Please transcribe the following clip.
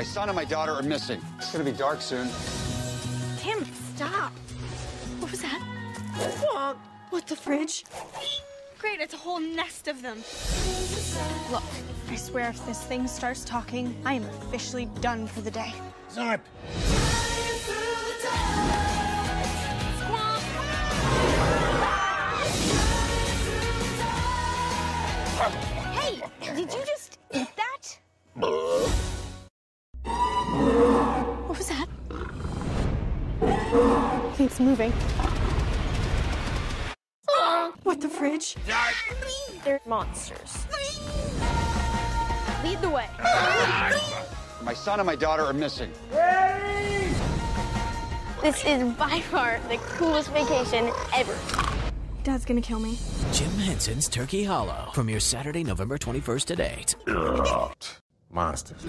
My son and my daughter are missing. It's gonna be dark soon. Tim, stop. What was that? What the fridge? Great, it's a whole nest of them. Look, I swear if this thing starts talking, I am officially done for the day. Zarp! Hey, did you just It's moving. What the fridge? They're monsters. Lead the way. My son and my daughter are missing. This is by far the coolest vacation ever. Dad's gonna kill me. Jim Henson's Turkey Hollow. Premieres Saturday, November 21st at 8. Monsters.